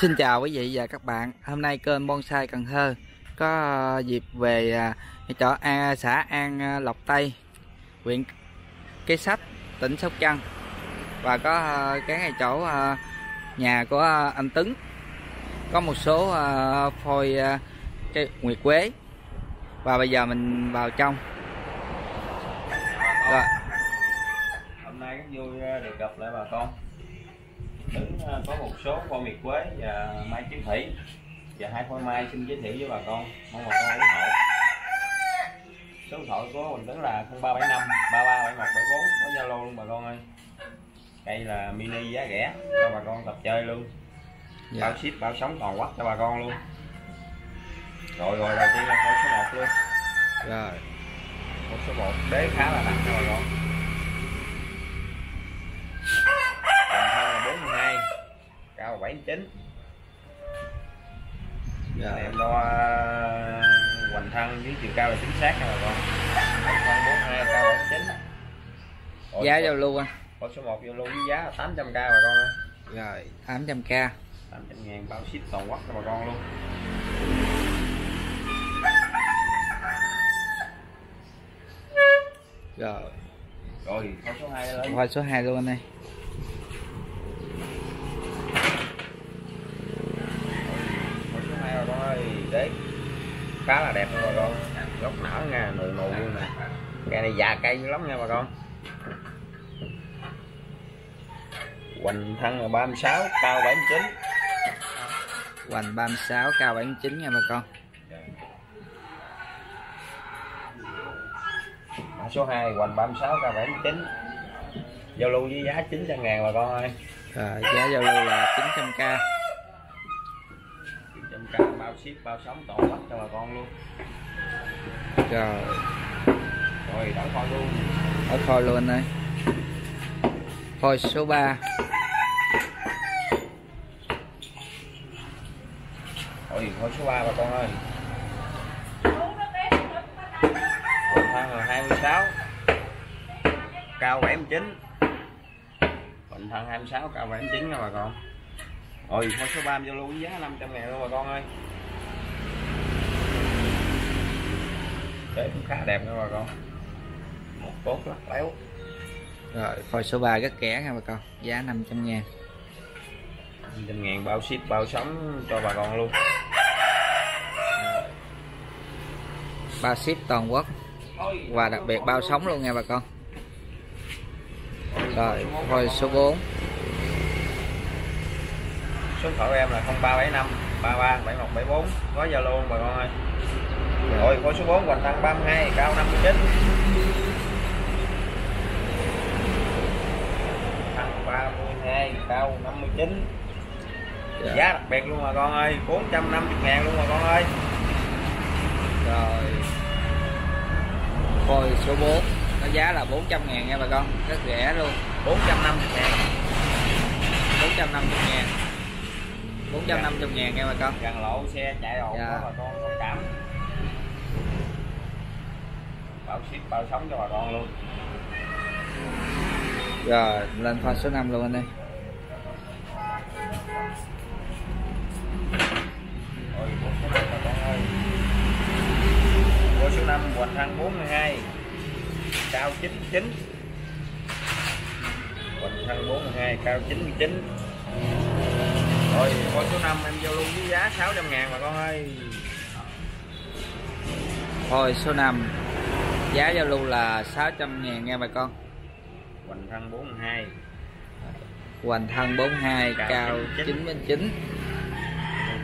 Xin chào quý vị và các bạn. Hôm nay kênh Bonsai Cần Thơ Có ờ, dịp về ờ, chỗ An, xã An ờ, Lộc Tây huyện Kế Sách tỉnh Sóc Trăng. Và có cái ngay chỗ nhà của anh Tấn Có một số phôi cây nguyệt quế. Và bây giờ mình vào trong. Rồi. Hôm nay cũng vui được gặp lại bà con. Tuấn ờ, có một số hoa miệt quế và mai chiến thủy. Và hai hoa mai xin giới thiệu với bà con. Mong bà con ủng hộ. Số điện thoại của mình Tuấn là 0375 337174 có zalo luôn bà con ơi. Đây là mini giá rẻ cho bà con tập chơi luôn. Dạ. bao ship bao sống toàn quốc cho bà con luôn. Rồi rồi đầu tiên là số 1 luôn. Rồi. Câu số 1 đế khá là nặng cho bà con 79 Rồi em đo ờ, hoành thân với chiều cao là chính xác nha bà con. Thân 42 cao 79 Rồi, Giá giao lưu anh câu số 1 giao lưu với giá là 800k bà con ơi. Rồi 800k 800 ngàn bao ship toàn quốc cho bà con luôn. Rồi. Rồi câu số 2 lên. Qua số 2 luôn anh ơi Câu số 2 bà con ơi đế. Khá là đẹp bà con. Gốc nở nha nụ nụ luôn nè. Cây này già cây dữ lắm nha bà con. Hoành thân là 36 cao 79 Hoành 36 cao 79 nha bà con. Mã số 2 hoành 36 cao 79 giao lưu với giá 900 ngàn bà con ơi. Rồi giá giao lưu là 900k 900k bao ship bao sống toàn quốc cho bà con luôn. Rồi rồi đóng con luôn. Ở phôi luôn anh ơi Phôi số 3 rồi con số 3 bà con ơi. Là 26 cao 79 hoành thân 26 cao 79 nha bà con. Rồi con số 3 giao lưu với giá 500 ngàn luôn bà con ơi Đấy cũng khá đẹp nha bà con. Một tốt lắc léo. Rồi phôi số 3 rất rẻ nha bà con Giá 500 ngàn. 500 ngàn bao ship bao sống cho bà con luôn. Bao ship toàn quốc. Và đặc biệt bao sống luôn nha bà con. Rồi phôi số 4 số thoại của em là 0375 33 7174 có zalo bà con ơi rồi con số 4 hoành thân 32 cao 59 thân 32 cao 59 Dạ. giá đặc biệt luôn bà con ơi 450 ngàn luôn bà con ơi. Rồi. Phôi số 4 Nó giá là 400 ngàn nha bà con Rất rẻ luôn. 450 ngàn. 450 ngàn. 450 ngàn nha bà con. Gần lộ xe chạy ồn Dạ. quá bà con thông cảm bao ship bao sống cho bà con luôn. Rồi lên phôi số 5 luôn anh ơi. Rồi, bộ số 5 bà con ơi. Bộ số 5 hoành thân 42 cao 99 hoành thân 42 cao 99 rồi con số 5 em giao lưu với giá 600 ngàn bà con ơi. Phôi số 5 Giá giao lưu là 600 ngàn nha bà con. Hoành thân 42 Hoành thân 42 Cao cao 99. 99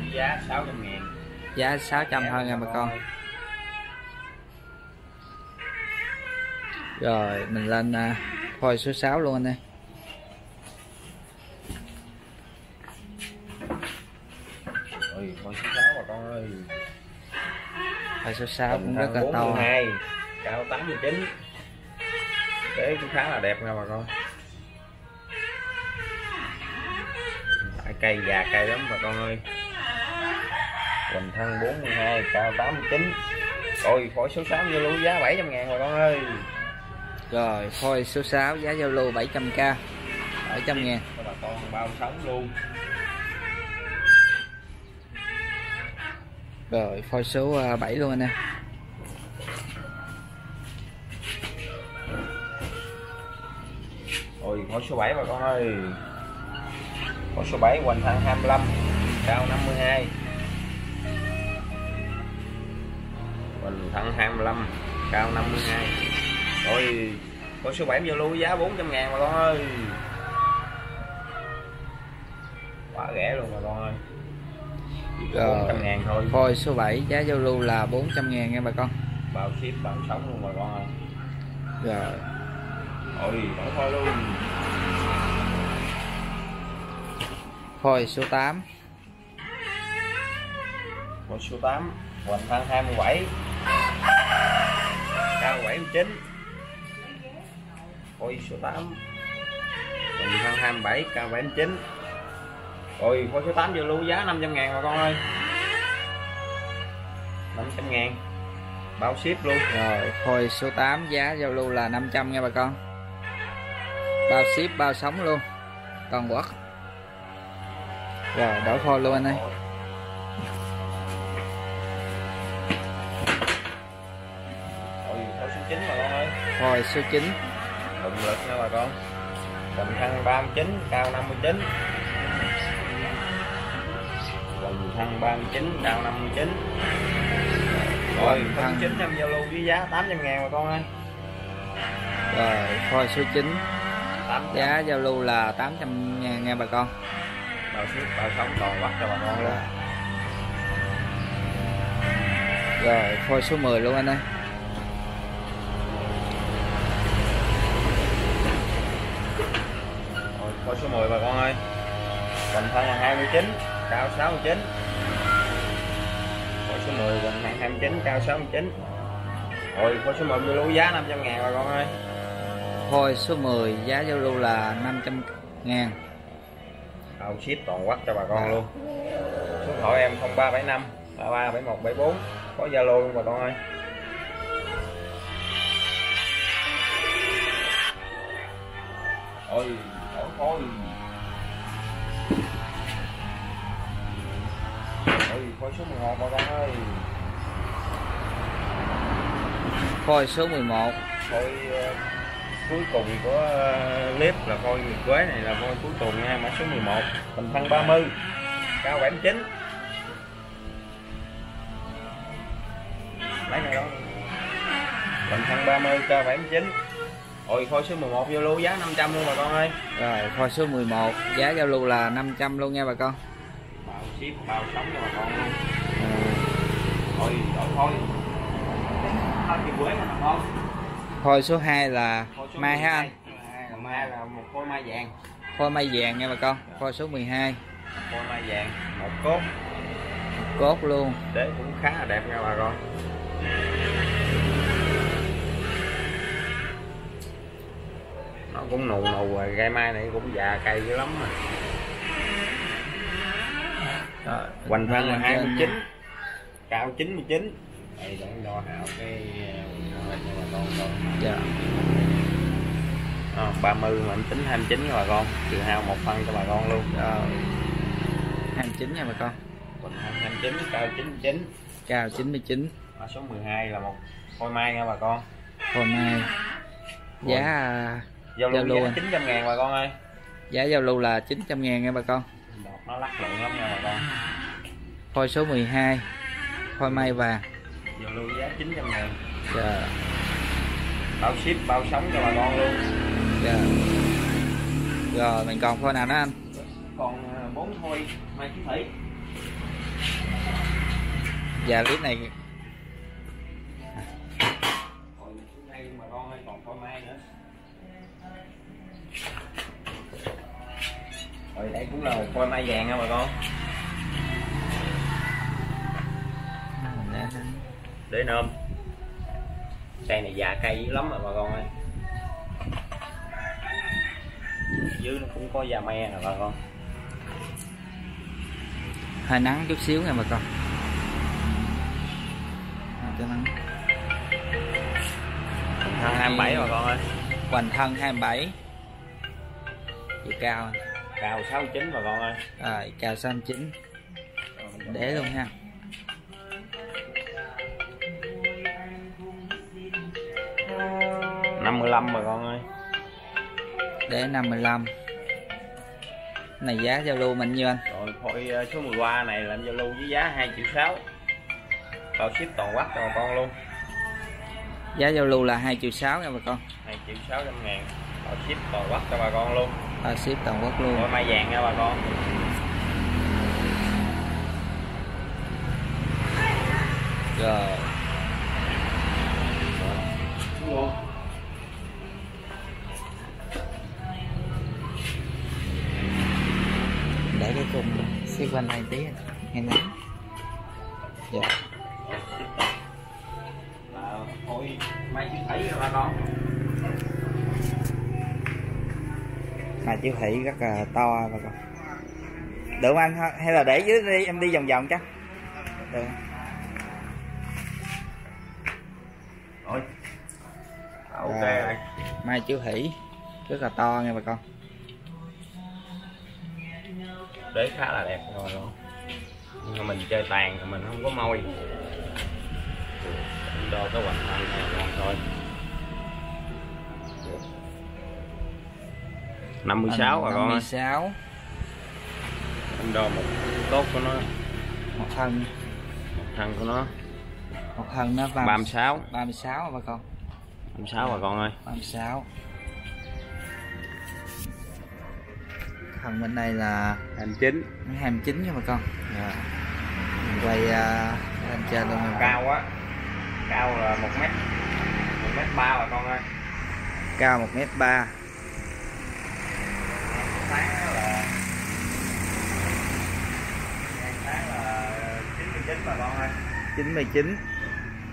với giá 600 ngàn. Giá 600 thôi nha bà con. Ơi. Rồi. Mình lên à, phôi số 6 luôn anh rồi con số 6 bà con ơi. Phôi số 6 cũng rất là to. 42 cao 89 Thế cũng khá là đẹp nha bà con. Tại cây già cây lắm bà con ơi. Hoành thân 42 cao 89 Rồi phổi số 6 vô lưu giá 700 ngàn bà con ơi. Rồi phôi số 6 giá giao lưu 700k 700 ngàn. Bà con bao sống luôn. Rồi phôi số 7 luôn anh em Ôi phôi số 7 bà con ơi. Phôi số 7 hoành thẳng 25 Cao 52 Hoành thẳng 25 Cao 52 Rồi Phôi số 7 giao lưu giá 400 ngàn bà con ơi. Quá rẻ luôn bà con ơi. Có 400 ngàn thôi. phôi số 7 giá giao lưu là 400 ngàn nha bà con. Bao ship bao sống luôn bà con ơi. Rồi Ôi đổi thôi luôn. Phôi số 8 Một số 8 Hoành thăng 27 Cao 79 Ôi số 8 Hoành thăng 27 Cao 79 Ôi phôi số 8 vừa lưu giá 500 ngàn bà con ơi. 500 ngàn. Bao ship luôn. Rồi phôi số 8 giá giao lưu là 500 nha bà con bao ship bao sống luôn. Toàn quốc. Rồi đổi phôi luôn anh ơi. Ôi phôi số 9 bà con ơi. Phôi số 9 Động lực nha bà con. Hoành thăng 39 Cao 59 Hoành thăng 39 Cao 59 Rồi thăng. 9 em giao lưu với giá 800 ngàn bà con ơi. Rồi phôi số 9 800 giá giao lưu là 800 ngàn nha bà con. Bao ship bao sống toàn bắt cho bà con luôn. Rồi phôi số 10 luôn anh ơi. Rồi coi số 10 bà con ơi. Hoành thăng là 29 Cao 69 Coi số 10 hoành thăng 29 Cao 69 Rồi coi số 10 giao lưu giá 500 ngàn bà con ơi phôi số 10 giá giao lưu là 500 ngàn. Bao ship toàn quốc cho bà con luôn. Số điện thoại em 0375 337174 có zalo luôn bà con ơi? Ôi đổi thôi ôi coi số 11 bà con ơi. Phôi số 11 coi ờ, cuối cùng của ờ, clip là coi nguyệt quế này là coi cuối cùng nha mã số 11 bình thân 30 cao 79 lấy này đó bình thân 30 cao 79 Ôi coi số 11 vô lưu giá 500 luôn bà con ơi. Rồi phôi số 11 giá giao lưu là 500 luôn nha bà con. Bao ship bao sống cho bà con. Luôn Rồi, Ôi đổi thôi Thôi thì quế mà bà con phôi số 2 là số mai ha anh? 12. Còn mai là một khối mai vàng. Phôi mai vàng nha bà con. Phôi số 12 khối mai vàng một cốt. Cốt luôn. Đế cũng khá là đẹp nha bà con. Nó cũng nù nù rồi gai mai này cũng già cây dữ lắm rồi. Hoành thân là Lên trên 29 cao 99 đây đo hảo cái dạ. À, 30 mà anh tính 29 nha bà con. Trừ hao một phân cho bà con luôn. Rồi 29 nha bà con. Thân 29 cao 99 cao 99 mã số 12 là một phôi mai nha bà con. Phôi mai. Giá à, giao lưu Giao lưu giá à. 900 ngàn bà con ơi. Giá giao lưu là 900 ngàn nha bà con. Đọt nó lắc lượng lắm nha bà con. Phôi số 12 phôi mai vàng. Giao lưu giá 900 ngàn. Dạ bao ship bao sống cho bà con luôn. Dạ. Rồi mình còn phôi nào nữa anh? Còn à, bốn thôi mai chí thủy. Dạ clip này còn đây bà con ơi còn phôi mai nữa. Rồi đây cũng là một phôi mai vàng nha bà con? Để nôm cây này già cây dữ lắm rồi bà con ơi. Dưới nó cũng có già me nè bà con. Hơi nắng chút xíu nha bà con. Cho nắng. Thằng 27 bà con ơi. Hoành thân 27 chiều cao. Cao 69 bà con ơi. Rồi cao 69 để luôn ha 55 bà con ơi. Để 55 này giá giao lưu mình nhiêu anh. Rồi phôi ờ, số 13 này làm giao lưu với giá 2 triệu 6 bao ship toàn quốc cho bà con luôn. Giá giao lưu là 2 triệu 6 nha bà con. 2 triệu 600 ngàn. Bao ship toàn quốc cho bà con luôn. Bao ship toàn quốc luôn. Rồi mai vàng nha bà con. Rồi. Luôn quanh này tí. Nghe nắng. Dạ. Là phôi mai chữ thủy nha bà con mà chiếu thị rất là to bà con được không anh? Hay là để dưới đi em đi vòng vòng chắc. Được. Rồi ok Rồi. rồi mai chiếu hỷ rất là to nha bà con đế khá là đẹp rồi luôn. Nhưng mà mình chơi tàn thì mình không có môi. Đo cái hoành thân này ngon thôi. 56 bà con ơi. 56 em đo một cốt của nó. Một thân. Một thân của nó. Một thân nó 30, 36 36 bà con? 36 bà con ơi. 36 thân bên đây là 29 29 nha bà con. Rồi. Mình quay uh, lên trên luôn nha. cao á. Cao là 1 mét 1 mét 3 bà con ơi. Cao 1 mét 3 sáng á là sáng là 99 bà con ơi. 99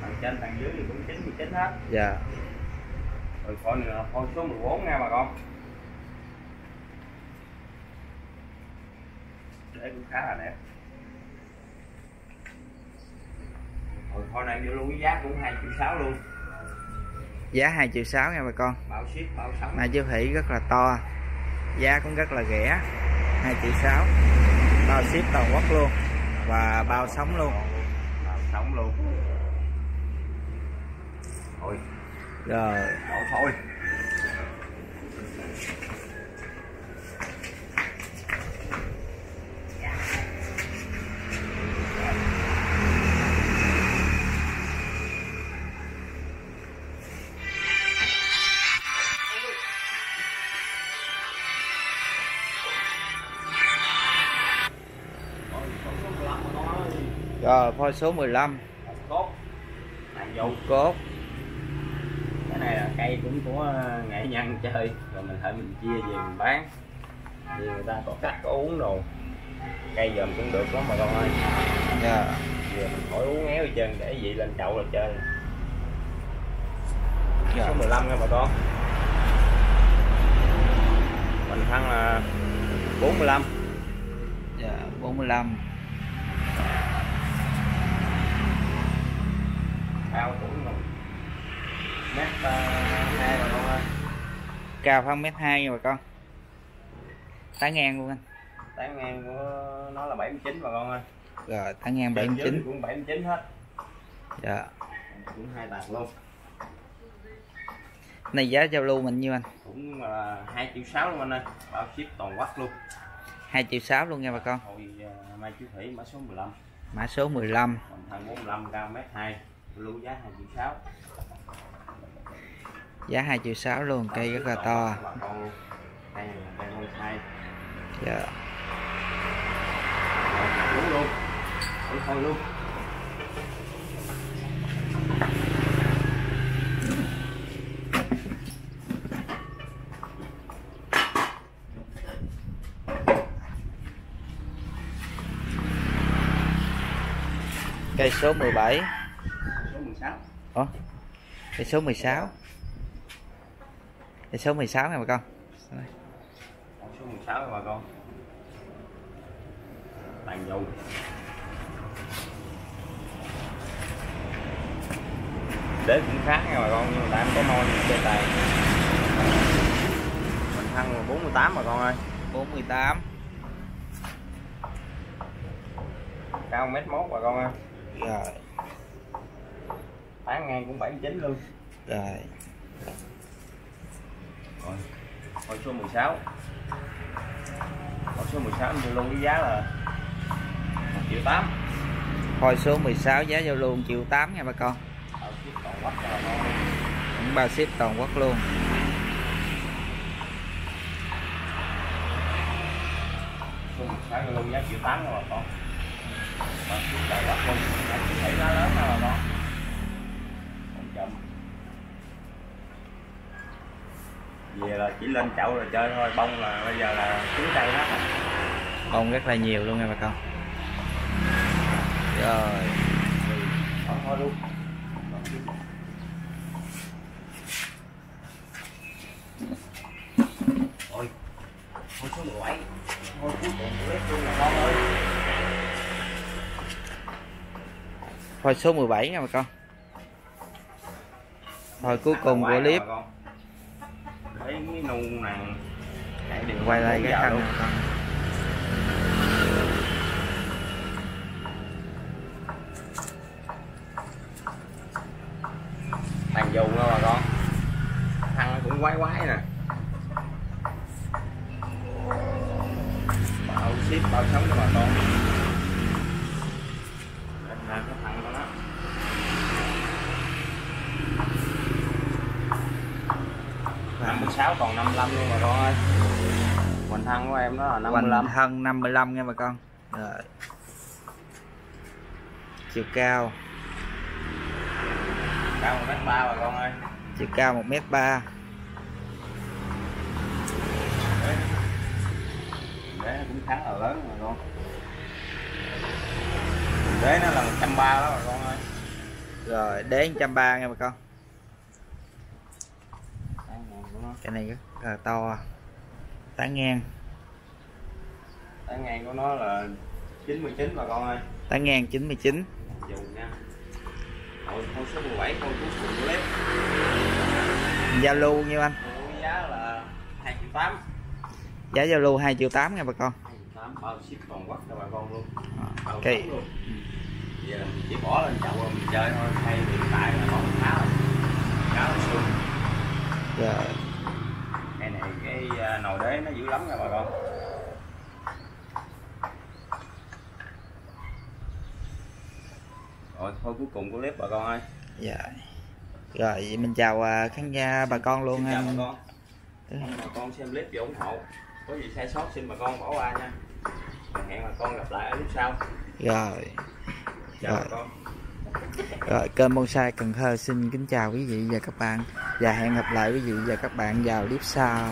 thằng trên thằng dưới thì cũng 99 hết. Dạ. Rồi phôi này là phôi số 14 nha bà con để cũng khá là đẹp rồi phôi này vô luôn giá cũng 2 triệu 6 luôn. Giá 2 triệu 6 nha bà con. Bao ship bao sống. Mai chiếu hỷ rất là to. Giá cũng rất là rẻ. 2 triệu 6 bao ship toàn quốc luôn. Và bao sống luôn. Bao sống luôn. Thôi. Rồi. Đổ thôi rồi phôi số 15 cốt. Hàng cốt. Cái này là cây cũng của nghệ nhân chơi. Rồi mình thể mình chia về mình bán. Thì người ta có cắt có uống đồ. Cây dòm cũng được lắm mà con ơi dạ. Giờ mình khỏi uống éo trơn để vậy lên chậu là chơi. Dạ. Số 15 nha bà con. Mình thăng là 45 dạ 45 cao cũng rồi mét ờ, hai bà con ơi cao khoảng mét hai nha bà con. Tán ngang luôn anh. Tán ngang của nó là 79 bà con ơi. Rồi tán ngang Trên dưới 79 thì cũng 79 hết. Dạ. Cũng hai tàn luôn. Này giá giao lưu mình nhiêu anh? Cũng là hai triệu sáu luôn anh ơi. Bao ship toàn quốc luôn. 2 triệu 6 luôn nha bà con. Hồi uh, mai chú thủy mã số 15 mã số 15 còn thằng 45 cao mét 2 lưu giá 2 triệu 6 giá 2 triệu 6 luôn cây rất là to. Dạ. Đúng luôn thôi luôn cây số 17 số 16 Ủa? cây số 16 cây số 16 nha bà con. Số 16 nha bà con. Tàn dầu. Đế cũng khá nha bà con nhưng mà tại em có môi chơi tài mình thăng là 48 bà con ơi. 48 cao mét mốt bà con ơi. Rồi. Tán ngang cũng 79 luôn. Rồi rồi con số 16 con số 16 em đưa luôn với giá là 1 triệu 8 Hồi số 16 giá giao lưu 1 triệu 8 nha bà con. Ship toàn quốc luôn. Cũng bao ship toàn quốc luôn. Số 16 giao luôn giá triệu 8 nha bà con. Ở ship toàn quốc luôn. Thấy giá lớn nha bà con Không chậm về là chỉ lên chậu rồi chơi thôi bông là bây giờ là trứng cây hết. Bông rất là nhiều luôn nha bà con. Rồi. Thôi luôn. Ôi, thôi số 17 Thôi cuối cùng clip luôn là con ơi số 17 nha bà con. Hồi cuối cùng của clip Thấy cái nu điện Quay lại cái giờ 56 còn 55 luôn bà con ơi. Hoành thăng của em đó là 55 Hoành thân 55 nha bà con. Rồi. Chiều cao. Cao 1 m 3 bà con ơi. Chiều cao 1m3 Đấy. Đế nó cũng khá là lớn bà con. Đế nó là 130 đó bà con ơi. Rồi đế 130 nha bà con Đấy, nè của nó. Cái này rất là to. Tán ngang. Tán ngang của nó là 99 bà con ơi. Tán ngang 99 Dùng nha. Con số 17 con của clip Giao lưu nhiêu anh? Giá là 2 triệu 8 Giá giao lưu 2 triệu 8 nha bà con. 2 triệu 8 bao ship toàn quốc cho bà con luôn. Bao Ok. luôn. Giờ là mình chỉ bỏ lên chậu rồi mình chơi thôi. Hay hiện tại là còn khá là khá là sương Rồi cái à, nồi đế nó dữ lắm nha bà con. Rồi thôi cuối cùng của clip bà con ơi. Dạ. Rồi mình chào à, khán giả bà con luôn xin chào bà anh con. Ừ. Mong bà con xem clip và ủng hộ. Có gì sai sót xin bà con bỏ qua nha. Và hẹn bà con gặp lại ở clip sau. Rồi. Chào Rồi. bà con. Rồi kênh Bonsai Cần Thơ xin kính chào quý vị và các bạn. Và hẹn gặp lại quý vị và các bạn vào clip sau